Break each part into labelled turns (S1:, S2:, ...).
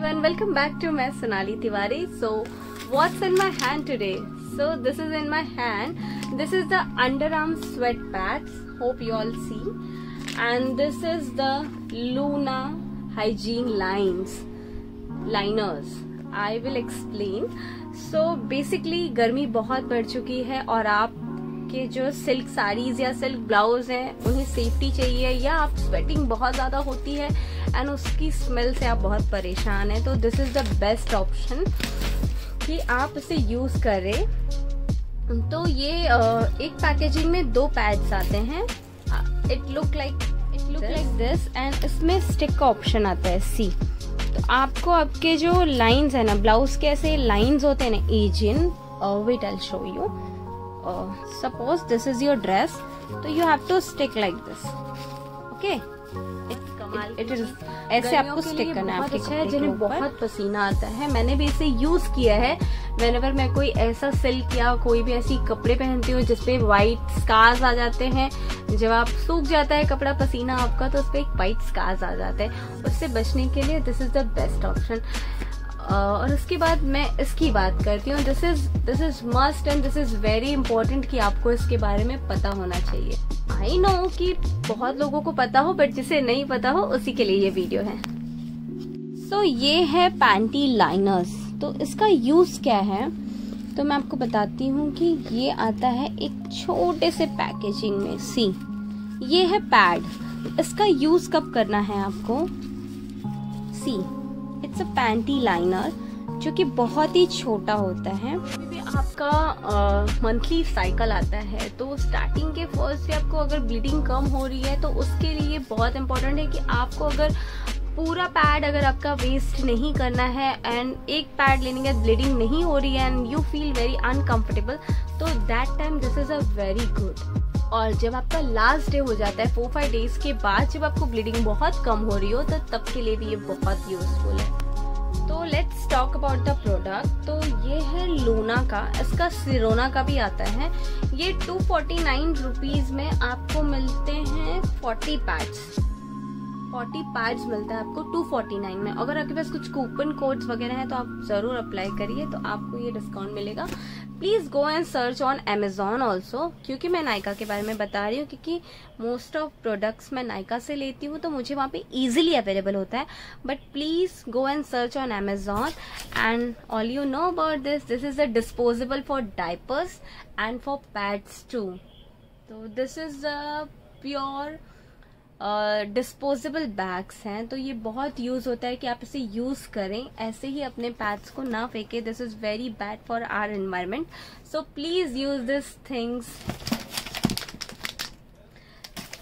S1: Welcome back to मैं Sonali Tiwari so what's in my hand today so this is in my hand this is the underarm sweat pads hope you all see and this is the Luna hygiene lines liners I will explain so basically गर्मी बहुत बढ़ चुकी है और आप के जो silk saris या सिल्क ब्लाउज हैं उन्हें सेफ्टी चाहिए या आप स्वेटिंग बहुत ज़्यादा होती है एंड उसकी स्मेल से आप बहुत परेशान हैं तो this is the best option कि आप इसे यूज़ करें। तो ये एक पैकेजिंग में दो पैड्स आते हैं। It look like it look like this and इसमें स्टिक का ऑप्शन आता है सी तो आपको आपके जो लाइंस है ना ब्लाउज के ऐसे लाइंस होते हैं ना again wait I show you suppose this is your dress so you have to stick like this. Okay? It is ऐसे आपको स्टिक करना है आपके अच्छा है जिन्हें बहुत पसीना आता है। मैंने भी इसे यूज़ किया है। वेन एवर मैं कोई ऐसा सिल्क या कोई भी ऐसी कपड़े पहनती हूँ जिसपे व्हाइट स्कार्स आ जाते हैं। जब आप सूख जाता है कपड़ा पसीना आपका तो उस पर एक व्हाइट स्कार्स आ जाते हैं। उससे बचने के लिए this is the best option और उसके बाद मैं इसकी बात करती हूँ। This is this is must and this is very important कि आपको इसके बारे में पता होना चाहिए। आई नो कि बहुत लोगों को पता हो बट जिसे नहीं पता हो उसी के लिए ये वीडियो है। सो so, ये है पैंटी लाइनर्स तो इसका यूज़ क्या है? तो मैं आपको बताती हूँ कि ये आता है एक छोटे से पैकेजिंग में। सी ये है पैड इसका यूज़ कब करना है आपको? See it's a panty liner, जो कि बहुत ही छोटा होता है। आपका मंथली साइकिल आता है तो स्टार्टिंग के फ़र्स्ट से आपको अगर ब्लीडिंग कम हो रही है तो उसके लिए बहुत इंपॉर्टेंट है कि आपको अगर पूरा पैड अगर आपका वेस्ट नहीं करना है एंड एक पैड लेने के ब्लीडिंग नहीं हो रही है and you feel very uncomfortable तो that time this is a very good और जब आपका लास्ट डे हो जाता है फोर फाइव डेज़ के बाद जब आपको ब्लीडिंग बहुत कम हो रही हो तो तब के लिए भी ये बहुत यूजफुल है। तो let's talk about the product तो ये है लूना का, इसका सिरोना का भी आता है। ये टू फोर्टी नाइन रुपीज़ में आपको मिलते हैं फोर्टी पैड्स फोर्टी पैड्स मिलता है आपको टू फोर्टी नाइन में। अगर आपके पास कुछ कूपन कोड्स वगैरह हैं तो आप ज़रूर अप्लाई करिए तो आपको ये डिस्काउंट मिलेगा। Please go and search on Amazon also क्योंकि मैं नायका के बारे में बता रही हूँ, क्योंकि मोस्ट ऑफ़ प्रोडक्ट्स मैं नायका से लेती हूँ तो मुझे वहाँ पे इजीली अवेलेबल होता है। But please go and search on Amazon and all you know about this this is a disposable for diapers and for pads too तो this is a pure disposable bags हैं तो ये बहुत use होता है कि आप इसे यूज़ करें। ऐसे ही अपने पैड्स को ना फेंके। This is very bad for our environment so please use this things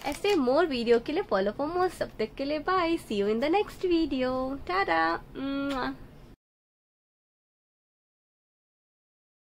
S1: ऐसे मोर वीडियो के लिए फॉलो फॉर मोर सब के लिए। Bye see you in the next video Tata